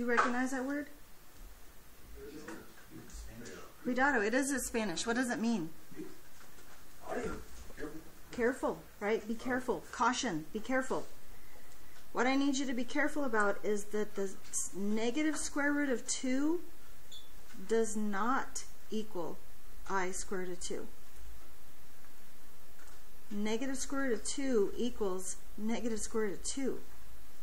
Do you recognize that word? Cuidado. It is in Spanish. What does it mean? Careful, right? Be careful. Caution. Be careful. What I need you to be careful about is that the negative square root of 2 does not equal i square root of 2. Negative square root of 2 equals negative square root of 2.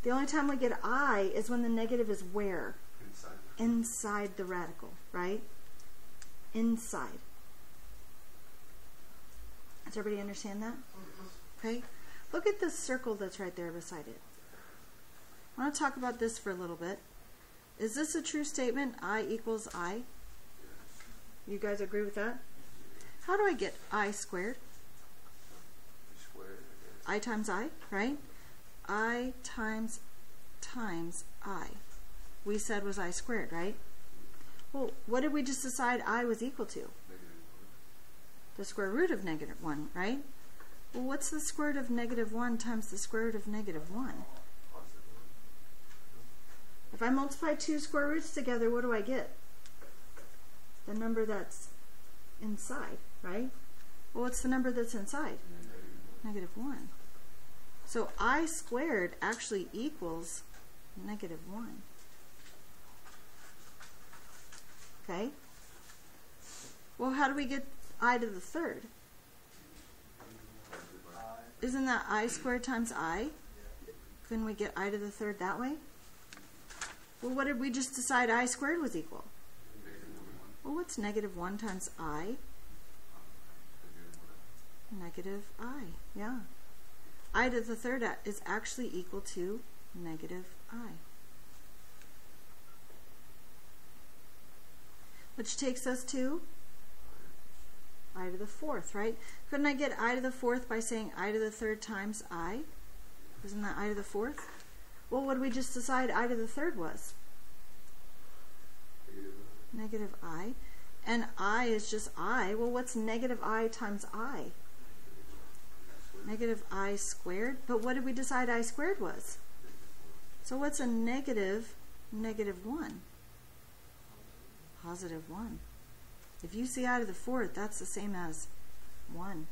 The only time we get i is when the negative is where? Inside. Inside the radical, right? Inside. Does everybody understand that? Mm-hmm. Okay. Look at the circle that's right there beside it. I want to talk about this for a little bit. Is this a true statement? I equals I? You guys agree with that? How do I get I squared? Squared. I times I, right? I times times I. We said was I squared, right? Well, what did we just decide I was equal to? The square root of negative 1, right? Well, what's the square root of negative 1 times the square root of negative 1? If I multiply two square roots together, what do I get? The number that's inside, right? Well, what's the number that's inside? Negative 1. So I squared actually equals negative 1. Okay? Well, how do we get i to the third? Isn't that i squared times i? Couldn't we get i to the third that way? Well, what did we just decide i squared was equal? Well, what's negative 1 times i? Negative i, yeah. I to the third is actually equal to negative i. Which takes us to i to the fourth, right? Couldn't I get i to the fourth by saying i to the third times i? Isn't that i to the fourth? Well, what did we just decide i to the third was? Negative i. And i is just i. Well, what's negative i times i? Negative i squared. But what did we decide i squared was? So what's a negative negative 1? Positive 1. If you see i to the fourth, that's the same as 1.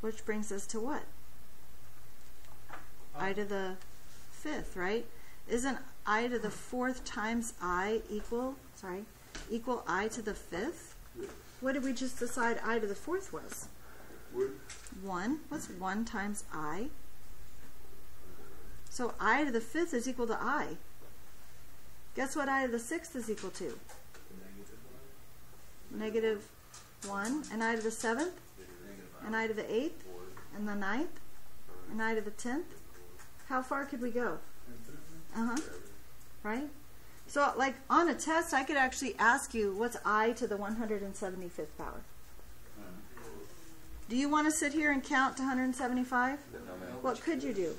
Which brings us to what? i to the fifth, right? Isn't i to the fourth times i equal, sorry, equal i to the fifth? What did we just decide i to the fourth was? 1. What's 1 times i? So i to the fifth is equal to i. Guess what i to the sixth is equal to? Negative 1. And i to the seventh? And i to the eighth? And the ninth? And i to the tenth? How far could we go? Uh-huh. Right? So, like, on a test, I could actually ask you, what's i to the 175th power? Do you want to sit here and count to 175? What could you do?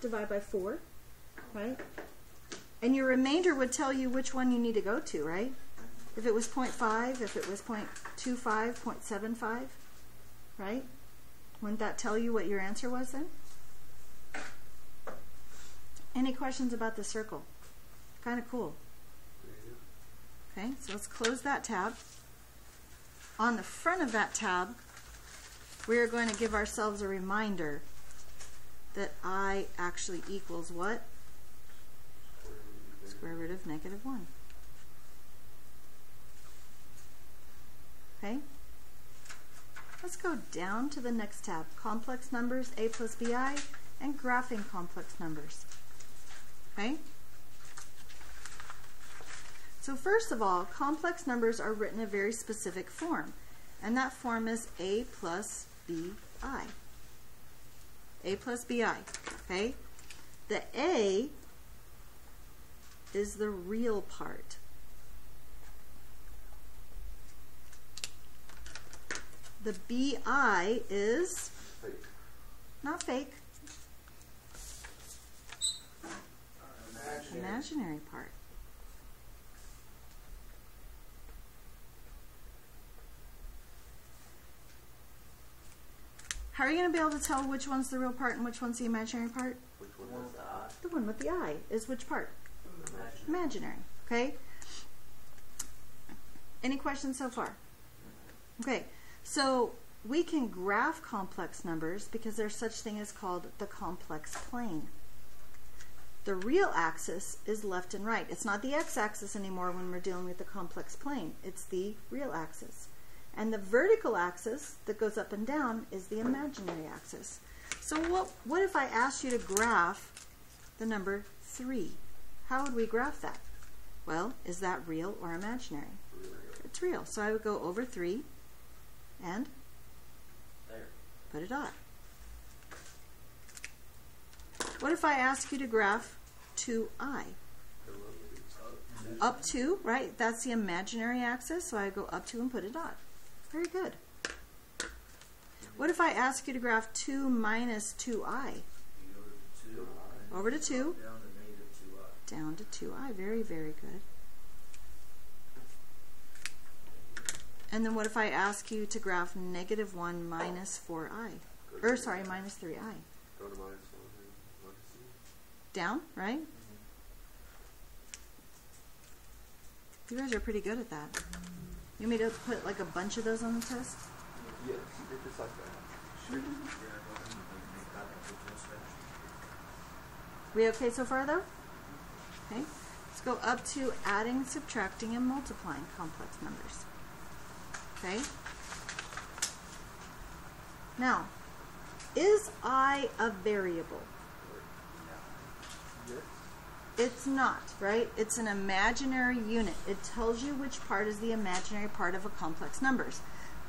Divide by 4, right? And your remainder would tell you which one you need to go to, right? If it was 0.5, if it was 0.25, 0.75, right? Wouldn't that tell you what your answer was then? Any questions about the circle? Kind of cool. Okay, so let's close that tab. On the front of that tab, we are going to give ourselves a reminder that i actually equals what? Square root of negative 1. Okay? Let's go down to the next tab, complex numbers, a plus bi, and graphing complex numbers. Okay? So first of all, complex numbers are written in a very specific form, and that form is a plus bi. a plus bi, okay? The a is the real part. The bi is Fake. not fake, imaginary part. How are you going to be able to tell which one's the real part and which one's the imaginary part? The one with the I is which part? Imaginary. Okay? Any questions so far? Okay, so we can graph complex numbers because there's such thing as called the complex plane. The real axis is left and right. It's not the x-axis anymore when we're dealing with the complex plane. It's the real axis. And the vertical axis that goes up and down is the imaginary axis. So what, what if I asked you to graph the number 3? How would we graph that? Well, is that real or imaginary? It's real. So I would go over 3 and There. put a dot. What if I ask you to graph 2i? Up to, right? That's the imaginary axis, so I go up to and put a dot. Very good. What if I ask you to graph 2 minus 2i? You go to two. Over to 2, Down to negative two I. down to 2i. Very, very good. And then what if I ask you to graph negative 1 minus 4i? Or, sorry, minus 3i. Go to minus one and minus two. Down, right? You guys are pretty good at that. You want me to put like a bunch of those on the test? Yes, like that. Sure. Yeah, go ahead and make that a good step. We okay so far though? Okay. Let's go up to adding, subtracting, and multiplying complex numbers. Okay? Now, is I a variable? It's not, right? It's an imaginary unit. It tells you which part is the imaginary part of a complex numbers.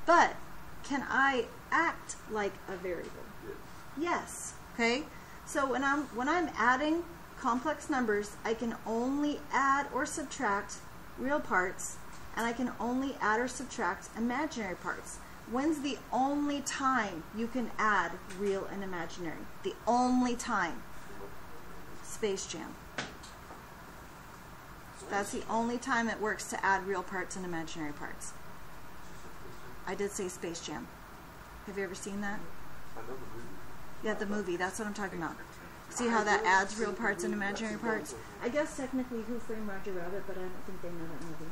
But can I act like a variable? Yes. Yes. Okay? So when I'm when I'm adding complex numbers, I can only add or subtract real parts and I can only add or subtract imaginary parts. When's the only time you can add real and imaginary? The only time. Space Jam. That's the only time it works to add real parts and imaginary parts. I did say Space Jam. Have you ever seen that? I know the movie. Yeah, the movie. That's what I'm talking about. See how that adds real parts and imaginary parts? I guess technically Who Framed Roger Rabbit, but I don't think they know that movie.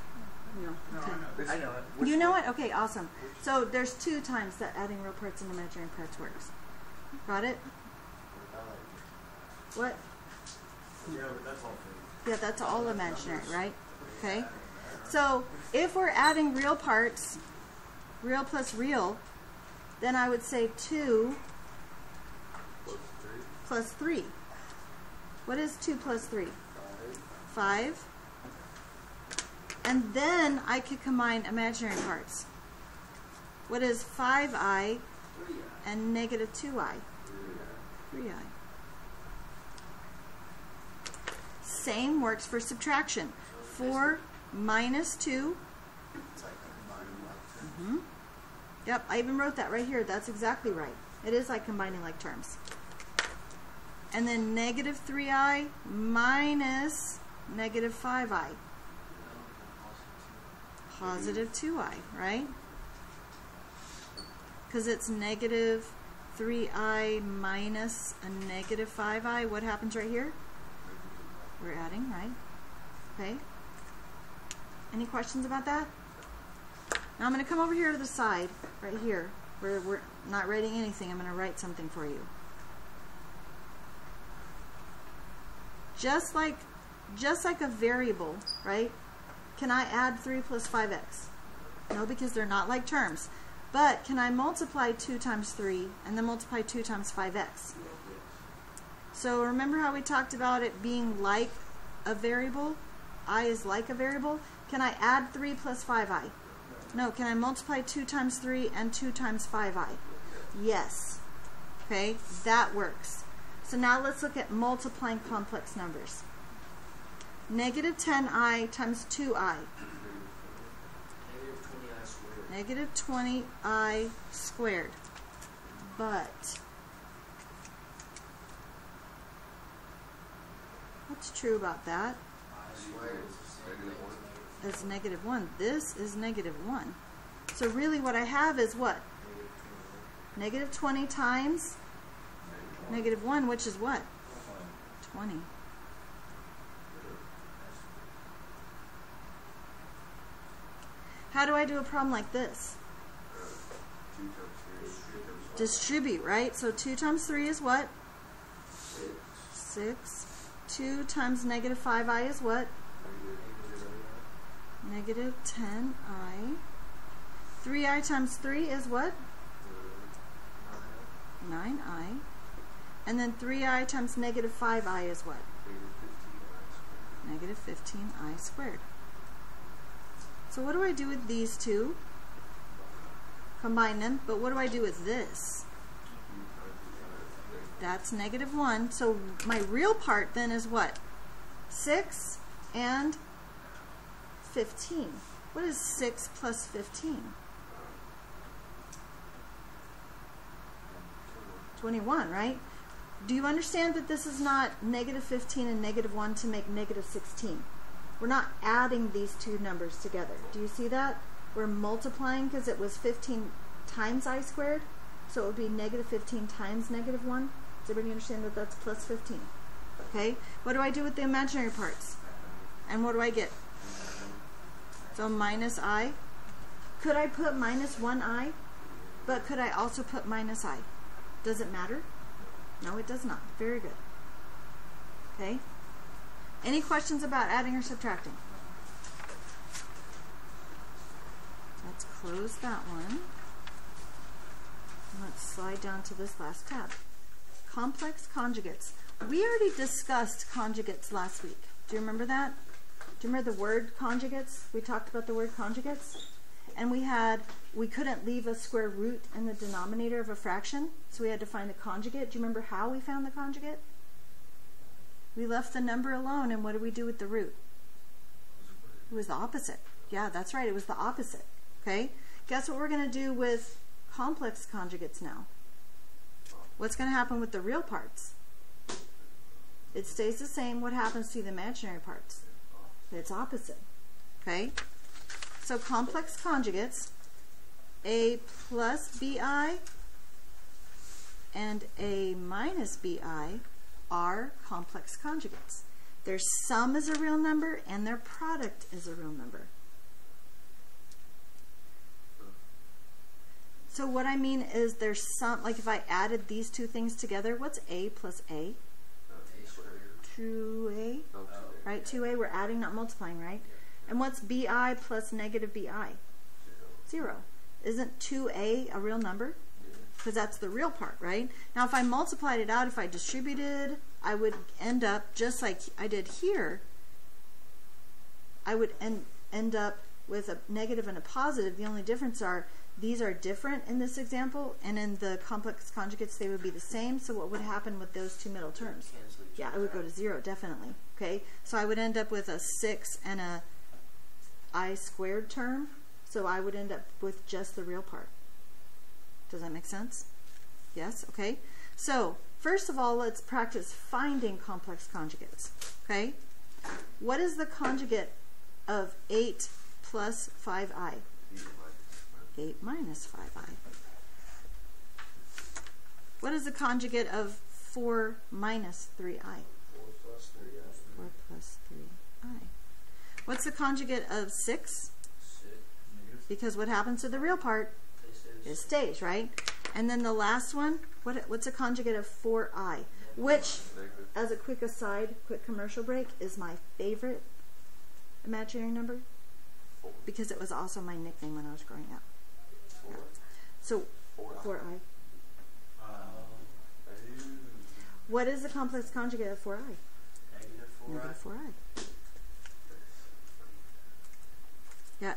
No. Okay. I know it. You know it? Okay, awesome. So there's two times that adding real parts and imaginary parts works. Got it? What? Yeah, but that's all. Yeah, that's all imaginary, right? Okay. So if we're adding real parts, real plus real, then I would say 2 Plus three. plus 3. What is 2 plus 3? Five. 5. And then I could combine imaginary parts. What is 5i and negative 2i? 3i. Same works for subtraction. 4 minus 2. It's like combining like hmm Yep, I even wrote that right here. That's exactly right. It is like combining like terms. And then negative 3i minus negative 5i. Positive 2i, right? Because it's negative 3i minus a negative 5i. What happens right here? We're adding, right? Okay. Any questions about that? Now I'm going to come over here to the side, right here, where we're not writing anything. I'm going to write something for you. Just like, just like a variable, right? Can I add 3 plus 5x? No, because they're not like terms. But can I multiply 2 times 3 and then multiply 2 times 5x? So remember how we talked about it being like a variable? i is like a variable. Can I add 3 plus 5i? No. Can I multiply 2 times 3 and 2 times 5i? Yes. Okay, that works. So now let's look at multiplying complex numbers. Negative 10i times 2i. Negative twenty I squared. Negative 20i squared. squared. But what's true about that? Same Negative thing one. as It's negative 1. This is negative 1. So really what I have is what? negative twenty. Negative times negative 1, which is what? 20. How do I do a problem like this? Distribute, right? So 2 times 3 is what? 6. 2 times negative 5i is what? Negative. Negative 10i. 3i times 3 is what? Uh, 9i. And then 3i times negative 5i is what? Negative fifteen I Negative squared. 15i squared. So what do I do with these two? Combine them. But what do I do with this? Two times the negative. That's negative 1. So my real part then is what? 6 and 15. What is 6 plus 15? 21, right? Do you understand that this is not negative 15 and negative 1 to make negative 16? We're not adding these two numbers together. Do you see that? We're multiplying because it was 15 times i squared. So it would be negative 15 times negative 1. Does everybody understand that that's plus 15? Okay? What do I do with the imaginary parts? And what do I get? So minus i. Could I put minus 1i? But could I also put minus i? Does it matter? No, it does not. Very good. Okay? Any questions about adding or subtracting? Let's close that one. Let's slide down to this last tab. Complex conjugates. We already discussed conjugates last week. Do you remember that? Do you remember the word conjugates? We talked about the word conjugates. And we had, we couldn't leave a square root in the denominator of a fraction, so we had to find the conjugate. Do you remember how we found the conjugate? We left the number alone, and what did we do with the root? It was the opposite. Yeah, that's right. It was the opposite. Okay? Guess what we're going to do with complex conjugates now? What's going to happen with the real parts? It stays the same. What happens to the imaginary parts? It's opposite. Okay? So complex conjugates, A plus BI and A minus BI are complex conjugates. Their sum is a real number and their product is a real number. So what I mean is there's some, like if I added these two things together, what's A plus A? Uh, A squared. 2A, no, right? 2A, we're adding, not multiplying, right? And what's BI plus negative BI? Zero. Zero. Isn't 2A a real number? Because that's the real part, right? Now, if I multiplied it out, if I distributed, I would end up just like I did here. I would end, end up with a negative and a positive. The only difference are these are different in this example, and in the complex conjugates, they would be the same. So what would happen with those two middle terms? Yeah, it would go to zero, definitely. Okay, so I would end up with a 6 and a i squared term, so I would end up with just the real part. Does that make sense? Yes? Okay. So, first of all, let's practice finding complex conjugates. Okay? What is the conjugate of 8 plus 5i? Eight minus minus 5i. What is the conjugate of 4 minus 3i? Four plus three, uh, 4 plus 3i. What's the conjugate of 6? six, Because what happens to the real part? It stays, right? And then the last one, what, what's a conjugate of 4i? Which, as a quick aside, quick commercial break, is my favorite imaginary number because it was also my nickname when I was growing up. Four. So, Four. 4i. Uh, What is the complex conjugate of 4i? Negative 4i. 4i. Yeah,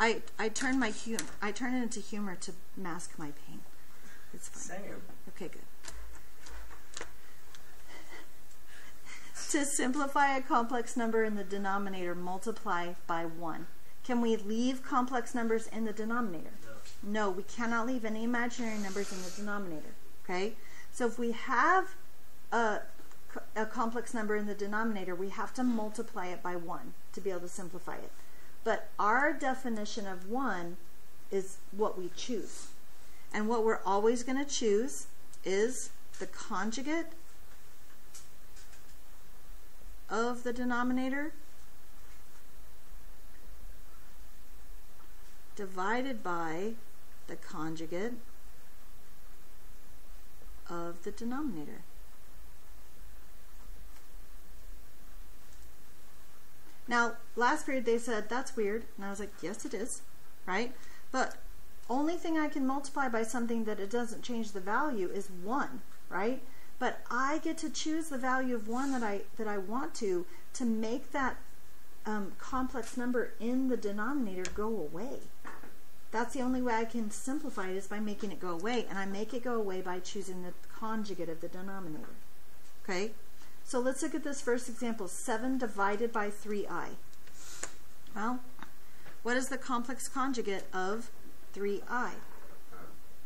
I I turn my hum I turn it into humor to mask my pain. It's fine. same. Okay, good. to simplify a complex number in the denominator, multiply by 1. Can we leave complex numbers in the denominator? No. We cannot leave any imaginary numbers in the denominator. Okay? So if we have a, a complex number in the denominator, we have to multiply it by 1 to be able to simplify it. But our definition of 1 is what we choose. And what we're always going to choose is the conjugate of the denominator divided by the conjugate of the denominator. Now, last period they said, that's weird. And I was like, yes, it is, right? But only thing I can multiply by something that it doesn't change the value is 1, right? But I get to choose the value of 1 that I, that I want to, to make that um, complex number in the denominator go away. That's the only way I can simplify it is by making it go away. And I make it go away by choosing the conjugate of the denominator. Okay? So let's look at this first example. 7 divided by 3i. Well, what is the complex conjugate of 3i? Uh,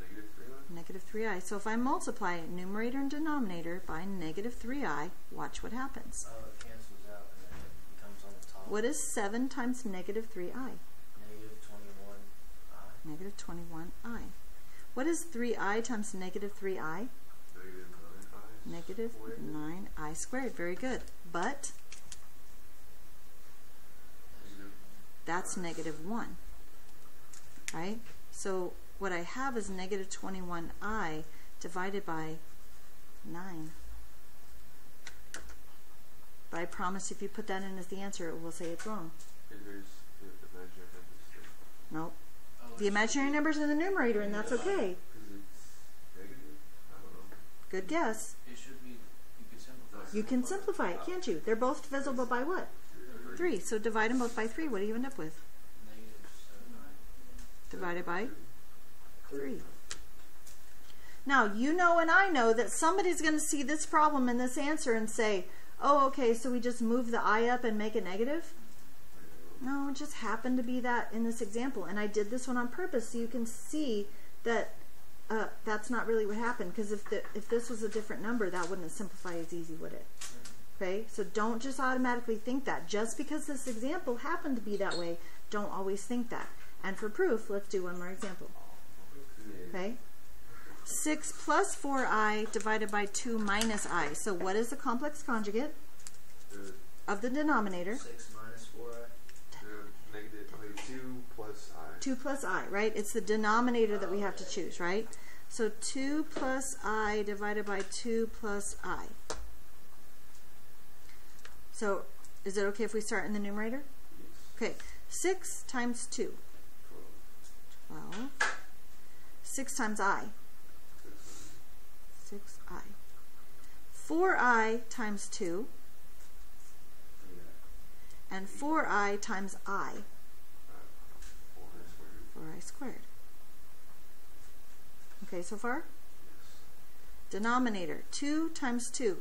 negative three line? Negative 3i. So if I multiply numerator and denominator by negative 3i, watch what happens. Oh, it cancels out and then it becomes on the top. What is 7 times negative 3i? Negative 21 I. Negative What is 3i times negative 3i? Negative nine Negative I. 9i squared. Very good. But that's negative 1. Right? So what I have is negative 21i divided by 9. But I promise if you put that in as the answer, it will say it's wrong. And there's the imaginary numbers too. Nope. The imaginary number's in the numerator, and that's okay. Because it's negative? I don't know. Good guess. It should be, you can simplify it, can't you? They're both divisible by what? 3. So divide them both by 3. What do you end up with? Divided by 3. Now, you know and I know that somebody's going to see this problem and this answer and say, oh, okay, so we just move the i up and make it negative? No, it just happened to be that in this example. And I did this one on purpose so you can see that uh, that's not really what happened. Because if, the, if this was a different number, that wouldn't simplify as easy, would it? Okay, so don't just automatically think that. Just because this example happened to be that way, don't always think that. And for proof, let's do one more example. Okay? 6 plus 4i divided by 2 minus i. So what is the complex conjugate of the denominator? 6 minus 4i. the negative, okay, two plus I. 2 plus i, right? It's the denominator that we have to choose, right? So 2 plus i divided by 2 plus i. So is it okay if we start in the numerator? Okay, 6 times 2. Twelve. 6 times i. 6i. 4i times 2. And 4i times i. Uh, four I squared. squared. Okay, so far? Denominator, 2 times 2.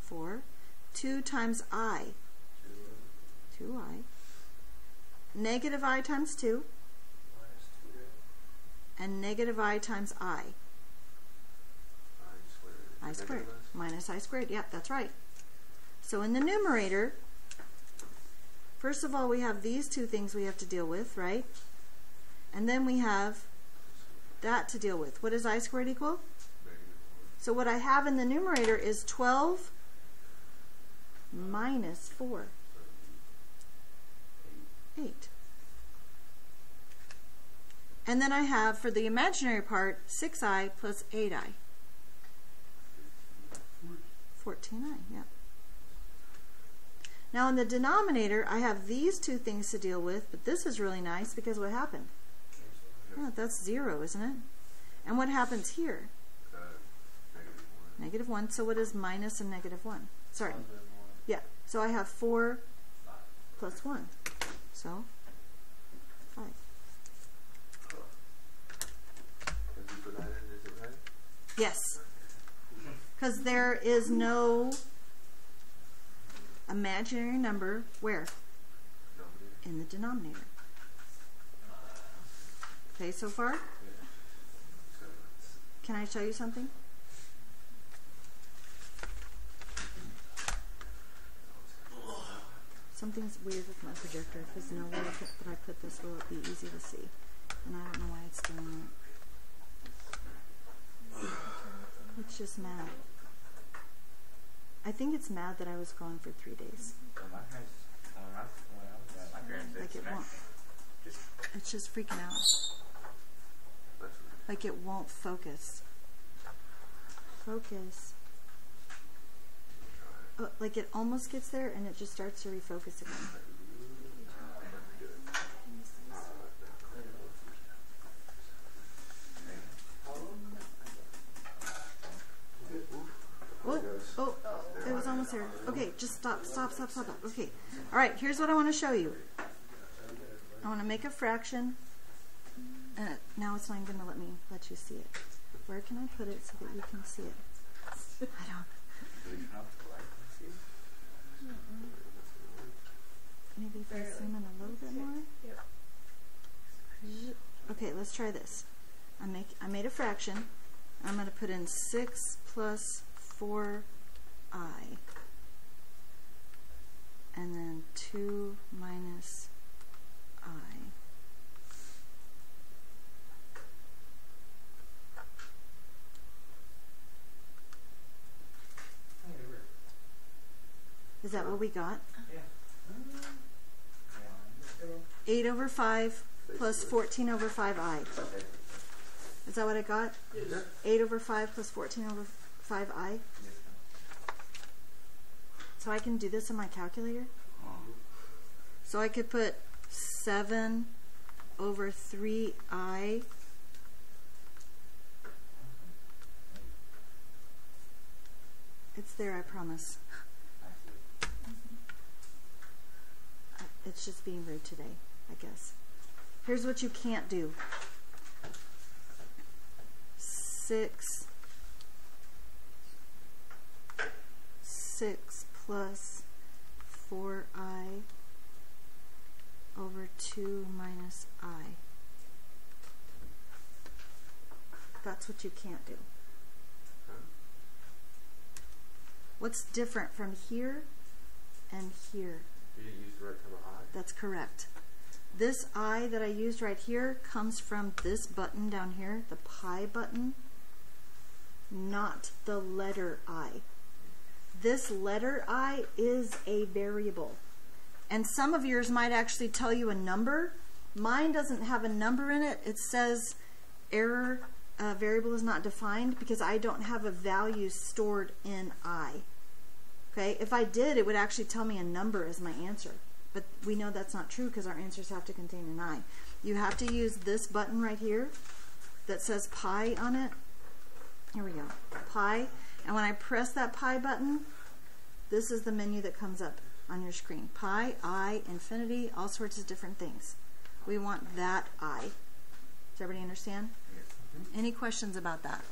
4. 2 times i. Two. 2i. Negative i times 2. Minus 2. And negative i times i. I squared. i squared. Minus i squared. Yep, that's right. So in the numerator, first of all, we have these two things we have to deal with, right? And then we have that to deal with. What does i squared equal? So what I have in the numerator is 12 minus 4. Eight. 8. And then I have, for the imaginary part, 6i plus 8i. 14i, yep. Now in the denominator, I have these two things to deal with, but this is really nice because what happened? That's 0, isn't it? And what happens here? Negative one. Negative 1, so what is minus and negative 1? Sorry. Positive 1. Yeah, so I have 4 5. plus 1. So, 5. If you put that in, is it right? Yes. Because there is no imaginary number where? Denominator. In the denominator. Okay, so far? Yeah. So Can I show you something? Something's weird with my projector because no way that that I put this will it be easy to see. And I don't know why it's doing it. It's just mad. I think it's mad that I was gone for three days. Well, my parents, when I, when I was at my parents, Like it's it won't. Just It's just freaking out. Like it won't focus. Focus. Oh, like it almost gets there and it just starts to refocus again. Oh, oh, it was almost there. Okay, just stop, stop, stop, stop. stop. Okay. All right, here's what I want to show you. I want to make a fraction. And it, now it's not even going to let me let you see it. Where can I put it so that you can see it? I don't. leaving off the light. See? Maybe if I zoom in a little bit more. Okay, let's try this. I make I made a fraction. I'm going to put in six plus four i, and then two minus i. Is that what we got? Yeah. Eight over five plus fourteen over five i. Is that what I got? Yes. 8 over 5 plus 14 over 5i. So I can do this in my calculator. Oh. So I could put 7 over 3i. It's there, I promise. It's just being rude today, I guess. Here's what you can't do. 6 6 plus 4i over 2 minus i. That's what you can't do. What's different from here and here? You didn't use the right type of eye? That's correct. This I that I used right here comes from this button down here, the pi button, not the letter I. This letter I is a variable. And some of yours might actually tell you a number. Mine doesn't have a number in it. It says error uh, variable is not defined because I don't have a value stored in I. Okay, if I did, it would actually tell me a number as my answer. But we know that's not true because our answers have to contain an I. You have to use this button right here that says pi on it. Here we go, pi. And when I press that pi button, this is the menu that comes up on your screen. Pi, I, infinity, all sorts of different things. We want that I. Does everybody understand? Any questions about that?